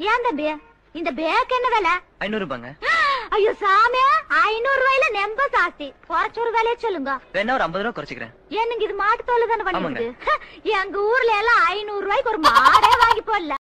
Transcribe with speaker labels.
Speaker 1: ஏன் தம்பி? இந்த பேக் என்ன விலை?
Speaker 2: ஐநூறு ரூபாங்க.
Speaker 1: ஐயோ சாமி ஐநூறு ரூபாயில நெம்ப ஜாஸ்தி குறைச்ச ஒரு விலைய சொல்லுங்க.
Speaker 2: வேணா ஒரு ஐம்பது ரூபா குறைச்சிக்கிறேன்.
Speaker 1: என்னங்க இது மாட்டு தோல் தானே
Speaker 2: ஆமாங்க.
Speaker 1: எங்க ஊர்ல எல்லாம் ஐநூறு ரூபாய்க்கு ஒரு மாடே வாங்கி போடல.